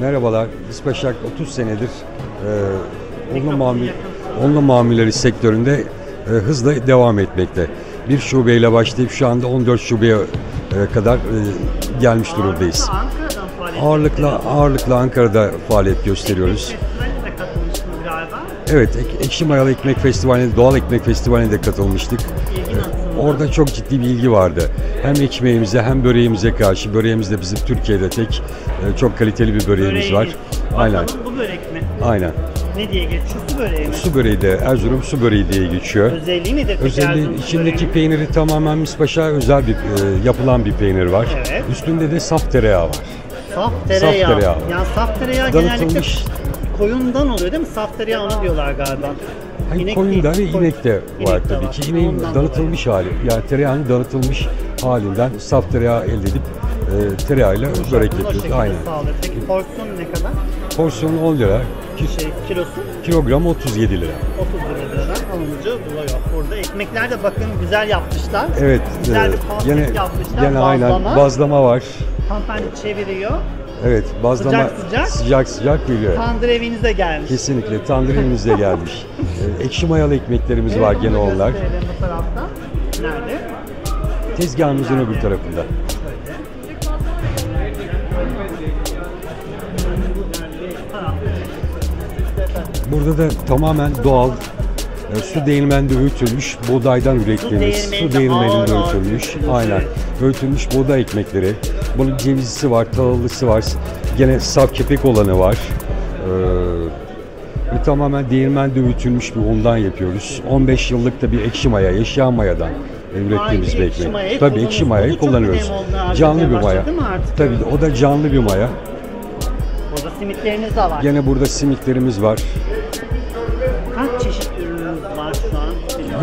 Merhabalar. İspaşak 30 senedir e, onlu, mamul, onlu mamulleri sektöründe e, hızla devam etmekte. Bir şubeyle başlayıp şu anda 14 şubeye e, kadar e, gelmiş durumdayız. Ağırlıkla ağırlıkla Ankara'da faaliyet gösteriyoruz. Evet, Ek- Ekşi Mayalı Ekmek Festivali'ne, Doğal Ekmek Festivali'ne de katılmıştık. Orada çok ciddi bir ilgi vardı. Hem ekmeğimize hem böreğimize karşı. Böreğimiz de bizim Türkiye'de tek e, çok kaliteli bir böreğimiz var. Böreği. Aynen. Bakalım bu börek mi? Aynen. Ne diye geçiyor? Su böreği mi? Su böreği de Erzurum su böreği diye geçiyor. Özelliği nedir? peki Özelliği Erzurum su içindeki böreğinin? peyniri tamamen Mispaşa özel bir e, yapılan bir peynir var. Evet. Üstünde de saf tereyağı var. Saf tereyağı. tereyağı. Yani saf tereyağı genellikle koyundan oluyor değil mi? Saf tereyağı onu diyorlar galiba. Hani İnek koyunda ve değil, koyun. inek de var İnek de tabii var. ki. İneğin Ondan hali. Yani tereyağının danıtılmış halinden saf tereyağı elde edip e, tereyağıyla börek yapıyoruz. Aynen. sağlıyor. Peki porsiyon ne kadar? Porsiyonu 10 lira, Şey, kilosu kilogram 37 lira. 30 liradan alınca buluyor. Burada ekmekler de bakın güzel yapmışlar. Evet, Güzel e, bir gene, yapmışlar. aynen Bazlama. bazlama var. Hanımefendi çeviriyor. Evet, bazlama Sıcak sıcak. sıcak, sıcak geliyor. Tandır evinize gelmiş. Kesinlikle tandır evimizde gelmiş. Ekşi mayalı ekmeklerimiz Evet, var gene onlar. bu taraftan. Nerede? Tezgahımızın öbür tarafında. Burada da tamamen doğal e, su değirmende öğütülmüş buğdaydan ürettiğimiz su değirmeninde öğütülmüş. aynen öğütülmüş buğday ekmekleri. Bunun cevizlisi var, tahıllısı var. Gene saf kepek olanı var. Ee, ve tamamen değirmende öğütülmüş bir undan yapıyoruz. 15 yıllık da bir ekşi maya, yaşayan mayadan ürettiğimiz Aynı bir ekmek. Tabii ekşi mayayı kullanıyoruz. Canlı bir maya. Tabii o da canlı bir maya. Burada simitleriniz de var. Gene burada simitlerimiz var.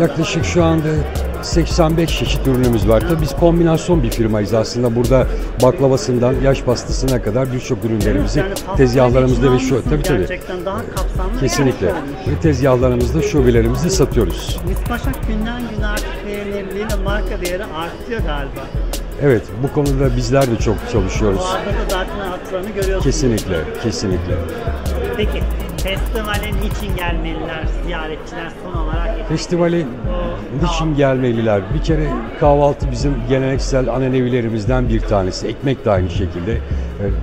Yaklaşık şu anda 85 çeşit ürünümüz var. Tabii biz kombinasyon bir firmayız aslında. Burada baklavasından yaş pastasına kadar birçok ürünlerimizi Yani tezgahlarımızda ve şu tabii tabii Gerçekten daha kapsamlı kesinlikle ve tezgahlarımızda şubelerimizde satıyoruz. Mispaşak günden güne artık beğenilirliği ve marka değeri artıyor galiba. Evet bu konuda bizler de çok çalışıyoruz. Bu arada da zaten artılarını görüyorsunuz. Kesinlikle, kesinlikle. Peki festivale niçin gelmeliler ziyaretçiler son olarak? Festivale O- niçin gelmeliler? Bir kere kahvaltı bizim geleneksel ananevilerimizden bir tanesi. Ekmek de aynı şekilde. Ee,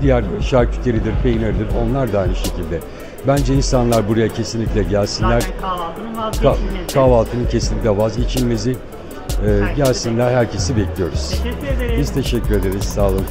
Diğer şarküteridir, peynirdir onlar da aynı şekilde. Bence insanlar buraya kesinlikle gelsinler. Zaten kahvaltının Ka- vazgeçilmezi. kahvaltının kesinlikle vazgeçilmezi. Ee, gelsinler, herkesi bekliyoruz. Teşekkür ederiz. Biz teşekkür ederiz, sağ olun.